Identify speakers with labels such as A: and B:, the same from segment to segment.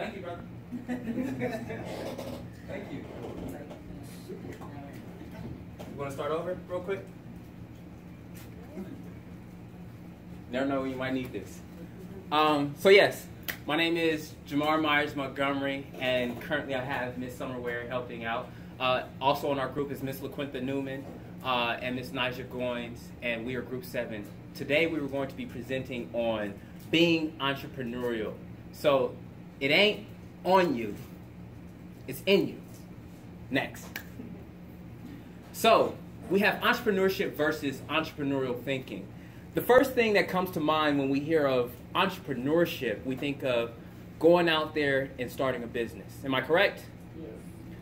A: Thank you, brother. Thank you. You want to start over real quick? Never know when you might need this. Um, so yes, my name is Jamar Myers Montgomery, and currently I have Miss Summerware helping out. Uh, also in our group is Miss LaQuinta Newman uh, and Miss Nija Goins, and we are Group 7. Today we were going to be presenting on being entrepreneurial. So it ain't on you, it's in you. Next. So we have entrepreneurship versus entrepreneurial thinking. The first thing that comes to mind when we hear of entrepreneurship, we think of going out there and starting a business. Am I correct? Yes.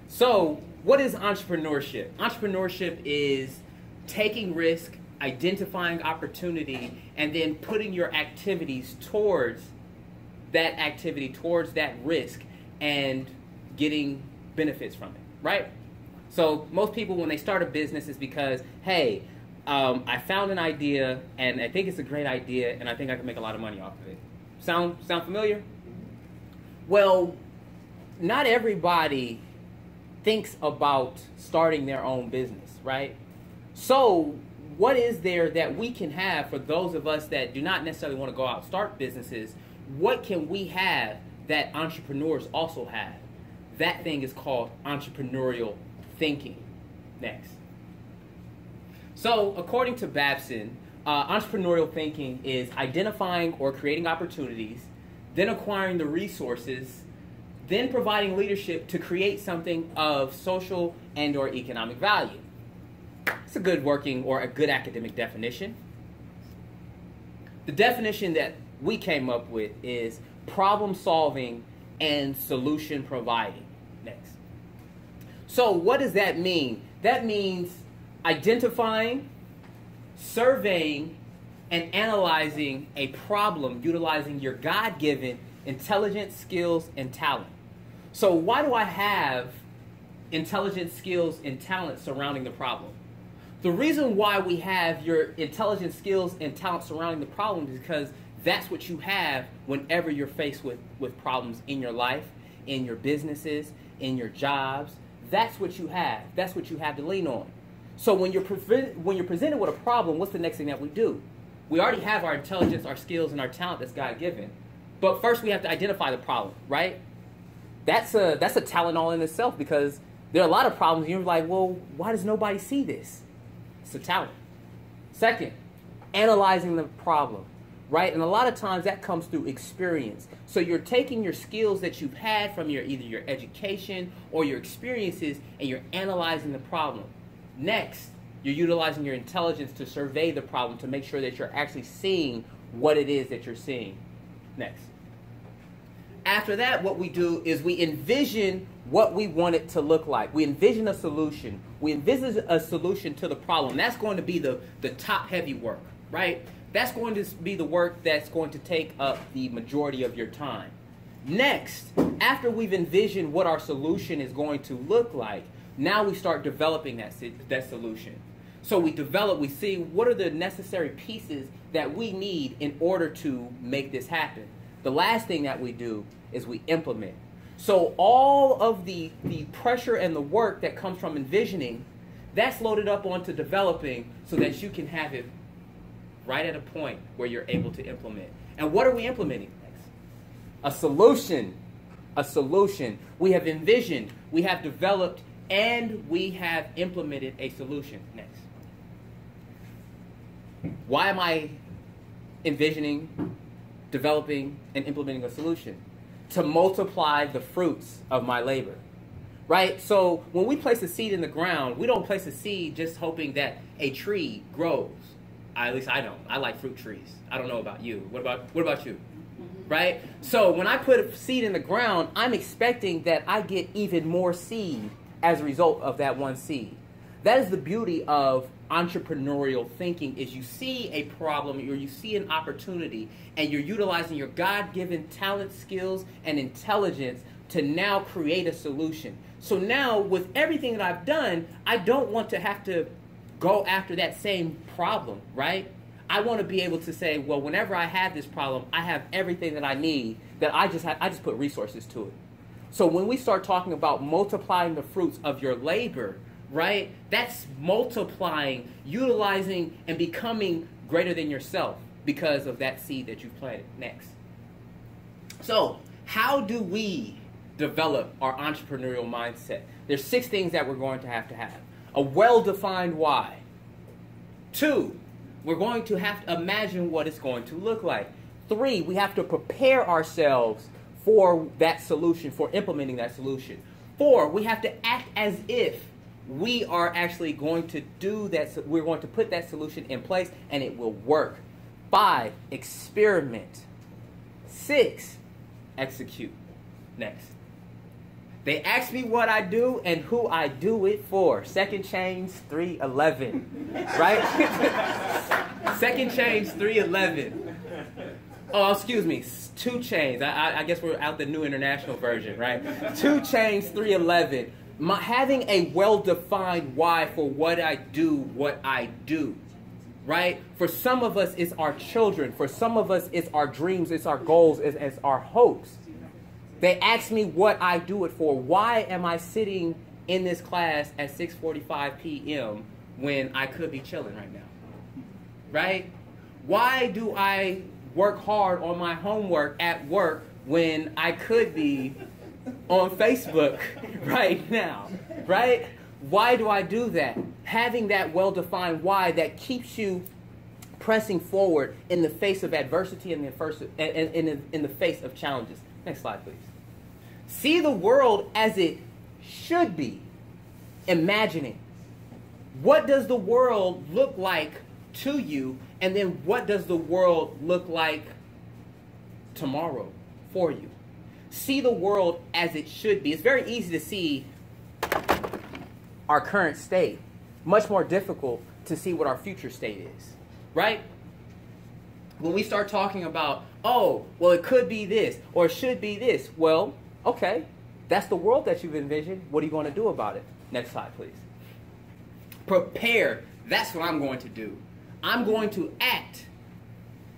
A: So, what is entrepreneurship? Entrepreneurship is taking risk, identifying opportunity, and then putting your activities towards that activity, towards that risk, and getting benefits from it, right? So, most people, when they start a business, is because, hey, um, I found an idea, and I think it's a great idea, and I think I can make a lot of money off of it. Sound sound familiar? Well, not everybody thinks about starting their own business, right? So, what is there that we can have for those of us that do not necessarily want to go out and start businesses? What can we have that entrepreneurs also have? That thing is called entrepreneurial thinking. Next. So, according to Babson, uh, entrepreneurial thinking is identifying or creating opportunities, then acquiring the resources, then providing leadership to create something of social and or economic value. It's a good working or a good academic definition. The definition that we came up with is problem solving and solution providing. Next. So, what does that mean? That means identifying, surveying, and analyzing a problem utilizing your God given intelligence, skills, and talent. So, why do I have intelligence, skills, and talent surrounding the problem? The reason why we have your intelligence, skills, and talent surrounding the problem is because that's what you have whenever you're faced with, with problems in your life, in your businesses, in your jobs. That's what you have. That's what you have to lean on. So when you're pre- when you're presented with a problem, what's the next thing that we do? We already have our intelligence, our skills, and our talent that's God given. But first, we have to identify the problem, right? That's a that's a talent all in itself because there are a lot of problems. You're like, well, why does nobody see this? It's a talent. Second, analyzing the problem, right? And a lot of times that comes through experience. So you're taking your skills that you've had from your either your education or your experiences, and you're analyzing the problem. Next, you're utilizing your intelligence to survey the problem to make sure that you're actually seeing what it is that you're seeing. Next. After that, what we do is we envision what we want it to look like. We envision a solution. We envision a solution to the problem. That's going to be the, the top heavy work, right? That's going to be the work that's going to take up the majority of your time. Next, after we've envisioned what our solution is going to look like, now we start developing that, that solution. So we develop, we see what are the necessary pieces that we need in order to make this happen. The last thing that we do is we implement. So all of the, the pressure and the work that comes from envisioning, that's loaded up onto developing so that you can have it right at a point where you're able to implement. And what are we implementing next? A solution. A solution. We have envisioned, we have developed, and we have implemented a solution. Next. Why am I envisioning, developing, and implementing a solution? To multiply the fruits of my labor. Right? So when we place a seed in the ground, we don't place a seed just hoping that a tree grows. At least I don't. I like fruit trees. I don't know about you. What about what about you? Mm-hmm. Right? So when I put a seed in the ground, I'm expecting that I get even more seed as a result of that one seed. That is the beauty of entrepreneurial thinking is you see a problem or you see an opportunity and you're utilizing your God-given talent, skills, and intelligence to now create a solution. So now with everything that I've done, I don't want to have to go after that same problem, right? I want to be able to say, well, whenever I have this problem, I have everything that I need. That I just have, I just put resources to it. So when we start talking about multiplying the fruits of your labor, right? That's multiplying, utilizing, and becoming greater than yourself because of that seed that you've planted. Next. So, how do we develop our entrepreneurial mindset? There's six things that we're going to have to have. A well-defined why. Two, we're going to have to imagine what it's going to look like. Three, we have to prepare ourselves for that solution, for implementing that solution. Four, we have to act as if we are actually going to do that, we're going to put that solution in place and it will work. Five, experiment. Six, execute. Next. They ask me what I do and who I do it for. Second Chainz 311. Right? Second Chainz 311. Oh, excuse me. 2 Chainz. I, I, guess we're out the new international version, right? 2 Chainz 311. My, having a well-defined why for what I do, what I do right? For some of us, it's our children. For some of us, it's our dreams, it's our goals, it's, it's, our hopes. They ask me what I do it for. Why am I sitting in this class at 6:45 p.m. when I could be chilling right now? Right? Why do I work hard on my homework at work when I could be on Facebook right now? Right? Why do I do that? Having that well-defined why that keeps you pressing forward in the face of adversity and in, in, in, in the face of challenges. Next slide, please. See the world as it should be. Imagining. What does the world look like to you? And then what does the world look like tomorrow for you? See the world as it should be. It's very easy to see our current state. Much more difficult to see what our future state is. Right? When we start talking about, oh, well, it could be this or it should be this. Well, Okay, that's the world that you've envisioned. What are you going to do about it? Next slide, please. Prepare. That's what I'm going to do. I'm going to act.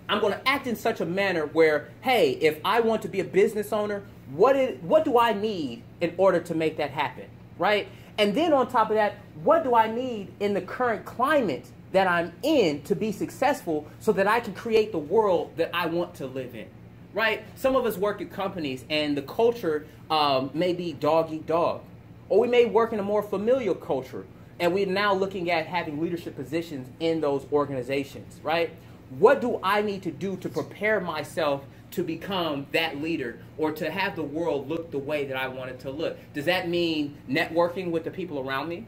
A: I'm going to act in such a manner where, hey, if I want to be a business owner, what, is, what do I need in order to make that happen? Right? And then on top of that, what do I need in the current climate that I'm in to be successful so that I can create the world that I want to live in? right? Some of us work at companies and the culture um, may be dog eat dog. Or we may work in a more familial culture and we're now looking at having leadership positions in those organizations, right? What do I need to do to prepare myself to become that leader or to have the world look the way that I want it to look? Does that mean networking with the people around me?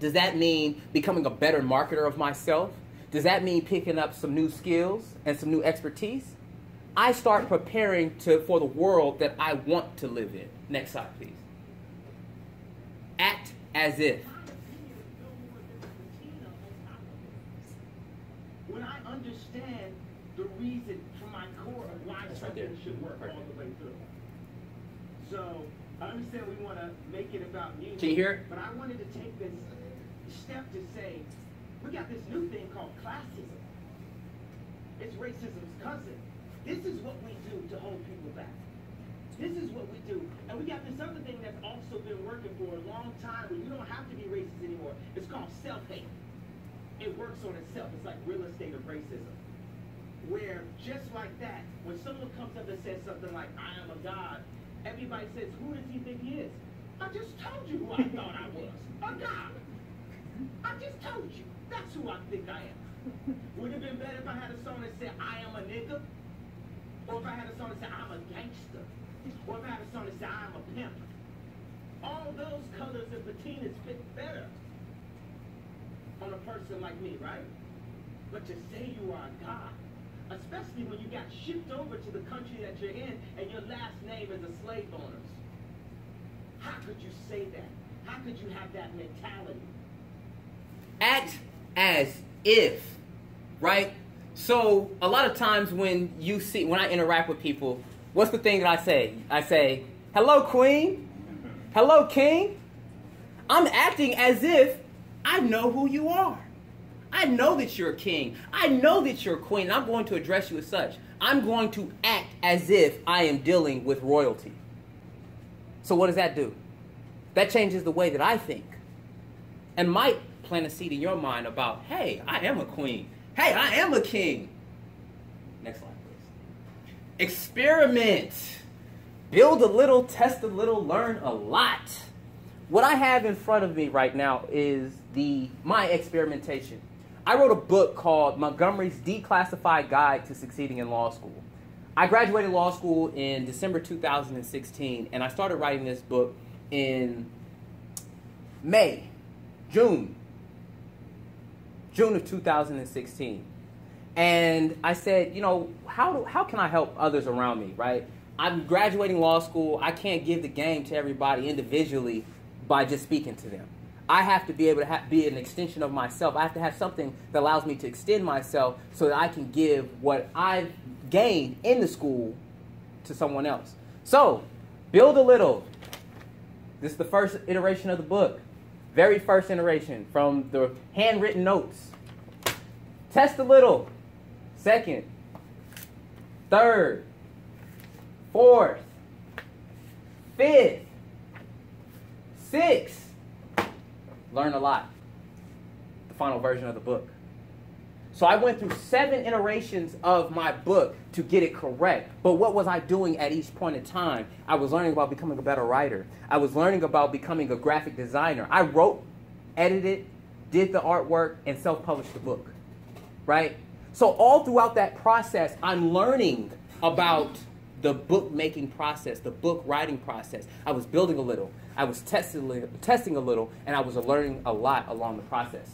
A: Does that mean becoming a better marketer of myself? Does that mean picking up some new skills and some new expertise? I start preparing to, for the world that I want to live in. Next slide, please. Act as if.
B: When I understand the reason from my core of why That's something right should work all the way through. So I understand we want to make it about music.
A: Can you hear it?
B: But I wanted to take this step to say, we got this new thing called classism. It's racism's cousin. This is what we do to hold people back. This is what we do. And we got this other thing that's also been working for a long time where you don't have to be racist anymore. It's called self-hate. It works on itself. It's like real estate of racism. Where just like that, when someone comes up and says something like, I am a God, everybody says, who does he think he is? I just told you who I thought I was. A God. I just told you. That's who I think I am. Would it have been better if I had a song that said, I am a nigga? Or if I had a song that said, I'm a gangster. Or if I had a song that said, I'm a pimp. All those colors and patinas fit better on a person like me, right? But to say you are a God, especially when you got shipped over to the country that you're in and your last name is a slave owner's. How could you say that? How could you have that mentality?
A: Act as if, right? So a lot of times when you see when I interact with people, what's the thing that I say? I say, "Hello, Queen. Hello, King." I'm acting as if I know who you are. I know that you're a king. I know that you're a queen. I'm going to address you as such. I'm going to act as if I am dealing with royalty. So, what does that do? That changes the way that I think and might plant a seed in your mind about, hey, I am a queen. Hey, I am a king. Next slide, please. Experiment. Build a little, test a little, learn a lot. What I have in front of me right now is the my experimentation. I wrote a book called Montgomery's Declassified Guide to Succeeding in Law School. I graduated law school in December 2016, and I started writing this book in May, June, June of 2016. And I said, you know, how, do, how can I help others around me, right? I'm graduating law school. I can't give the game to everybody individually by just speaking to them. I have to be able to ha- be an extension of myself. I have to have something that allows me to extend myself so that I can give what I've gained in the school to someone else. So, build a little. This is the first iteration of the book. Very first iteration from the handwritten notes. Test a little. Second. Third. Fourth. Fifth. Sixth learn a lot. The final version of the book. So I went through seven iterations of my book to get it correct. But what was I doing at each point in time? I was learning about becoming a better writer. I was learning about becoming a graphic designer. I wrote, edited, did the artwork, and self published the book. Right? So all throughout that process, I'm learning about the book making process, the book writing process. I was building a little. I was testing, testing a little, and I was learning a lot along the process.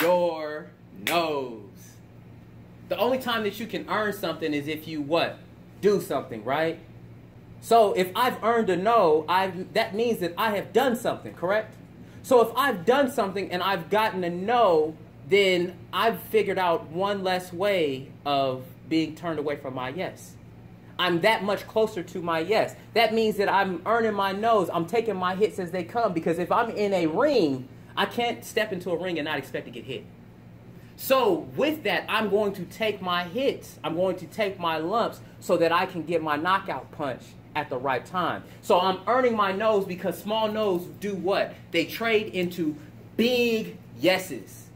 A: Your nose. The only time that you can earn something is if you what? Do something, right? So if I've earned a no, I've, that means that I have done something, correct? So if I've done something and I've gotten a no, then I've figured out one less way of being turned away from my yes. I'm that much closer to my yes. That means that I'm earning my nose. I'm taking my hits as they come because if I'm in a ring, I can't step into a ring and not expect to get hit. So, with that, I'm going to take my hits. I'm going to take my lumps so that I can get my knockout punch at the right time. So, I'm earning my nose because small no's do what? They trade into big yeses.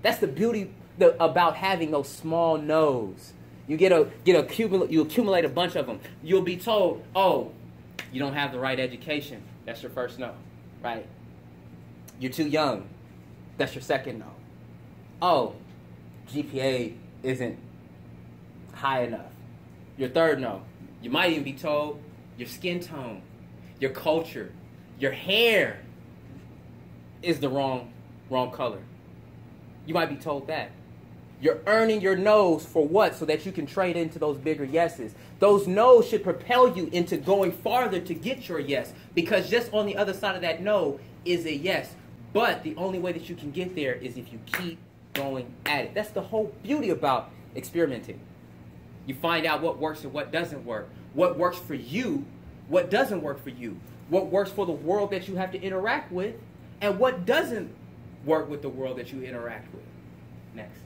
A: That's the beauty about having those small no's. You get a get a you accumulate a bunch of them. You'll be told, "Oh, you don't have the right education." That's your first no, right? You're too young. That's your second no. Oh, GPA isn't high enough. Your third no. You might even be told your skin tone, your culture, your hair is the wrong wrong color. You might be told that. You're earning your no's for what? So that you can trade into those bigger yeses. Those no's should propel you into going farther to get your yes. Because just on the other side of that no is a yes. But the only way that you can get there is if you keep going at it. That's the whole beauty about experimenting. You find out what works and what doesn't work. What works for you, what doesn't work for you. What works for the world that you have to interact with, and what doesn't work with the world that you interact with. Next.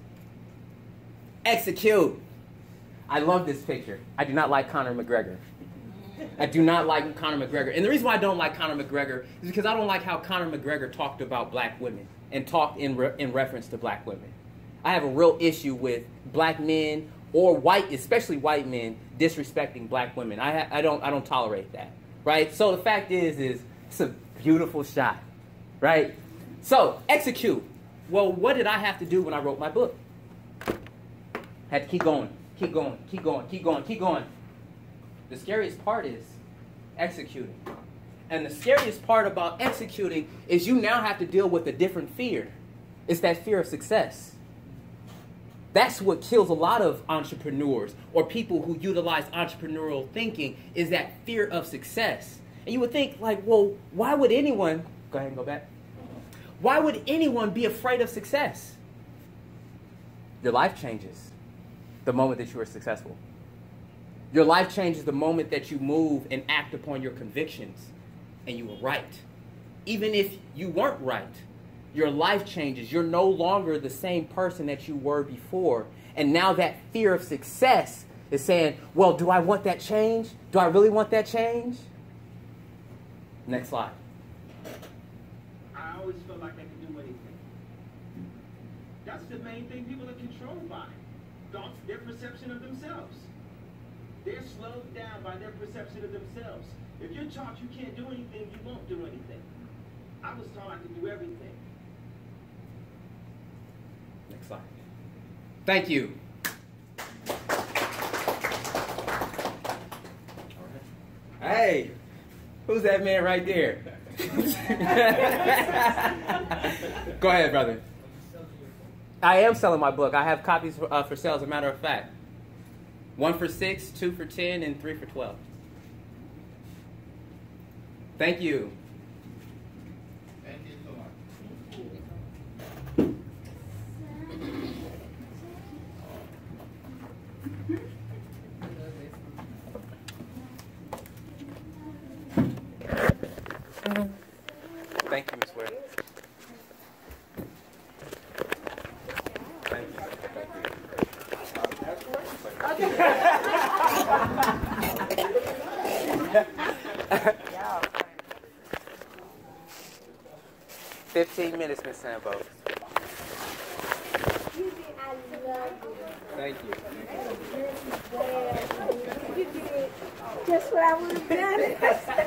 A: Execute. I love this picture. I do not like Conor McGregor. I do not like Conor McGregor. And the reason why I don't like Conor McGregor is because I don't like how Conor McGregor talked about black women and talked in, re- in reference to black women. I have a real issue with black men or white, especially white men, disrespecting black women. I, ha- I, don't, I don't tolerate that, right? So the fact is, is it's a beautiful shot, right? So execute. Well, what did I have to do when I wrote my book? Had to keep going, keep going, keep going, keep going, keep going. The scariest part is executing. And the scariest part about executing is you now have to deal with a different fear. It's that fear of success. That's what kills a lot of entrepreneurs or people who utilize entrepreneurial thinking is that fear of success. And you would think like, well, why would anyone go ahead and go back? Why would anyone be afraid of success? Your life changes the moment that you are successful. Your life changes the moment that you move and act upon your convictions and you were right. Even if you weren't right, Your life changes. You're no longer the same person that you were before. And now that fear of success is saying, well, do I want that change? Do I really want that change? Next slide.
B: I always felt like I could do anything. That's the main thing people are controlled by. Thoughts, their perception of themselves. They're slowed down by their perception of themselves. If you're taught you can't do anything, you won't do anything. I was taught I could do everything.
A: Next slide. Thank you. Hey, who's that man right there? Go ahead, brother. I am selling my book. I have copies for, uh, for sale, as a matter of fact. One for six, two for ten, and three for twelve. Thank you. 15 minutes, Miss Sambo. Thank you.
C: Just what I would have done.